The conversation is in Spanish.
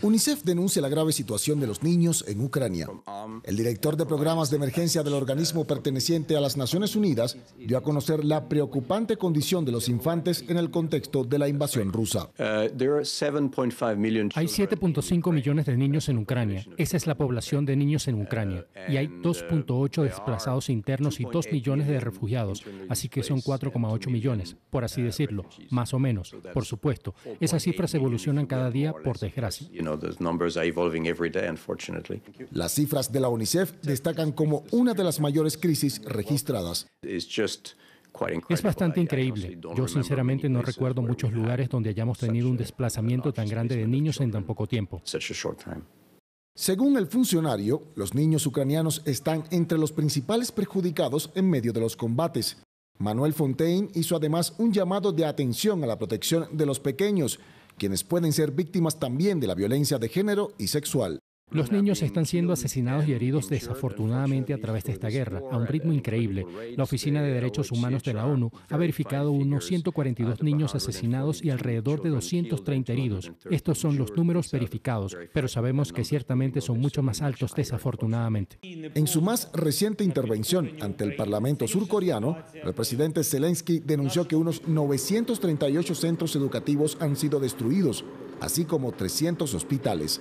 UNICEF denuncia la grave situación de los niños en Ucrania. El director de programas de emergencia del organismo perteneciente a las Naciones Unidas dio a conocer la preocupante condición de los infantes en el contexto de la invasión rusa. Hay 7.5 millones de niños en Ucrania. Esa es la población de niños en Ucrania. Y hay 2.8 desplazados internos y 2 millones de refugiados. Así que son 4,8 millones, por así decirlo, más o menos. Por supuesto, esas cifras evolucionan cada día, por desgracia. Las cifras de la UNICEF destacan como una de las mayores crisis registradas. Es bastante increíble. Yo sinceramente no recuerdo muchos lugares donde hayamos tenido un desplazamiento tan grande de niños en tan poco tiempo. Según el funcionario, los niños ucranianos están entre los principales perjudicados en medio de los combates. Manuel Fontaine hizo además un llamado de atención a la protección de los pequeños, quienes pueden ser víctimas también de la violencia de género y sexual. Los niños están siendo asesinados y heridos desafortunadamente a través de esta guerra, a un ritmo increíble. La Oficina de Derechos Humanos de la ONU ha verificado unos 142 niños asesinados y alrededor de 230 heridos. Estos son los números verificados, pero sabemos que ciertamente son mucho más altos desafortunadamente. En su más reciente intervención ante el Parlamento surcoreano, el presidente Zelensky denunció que unos 938 centros educativos han sido destruidos, así como 300 hospitales.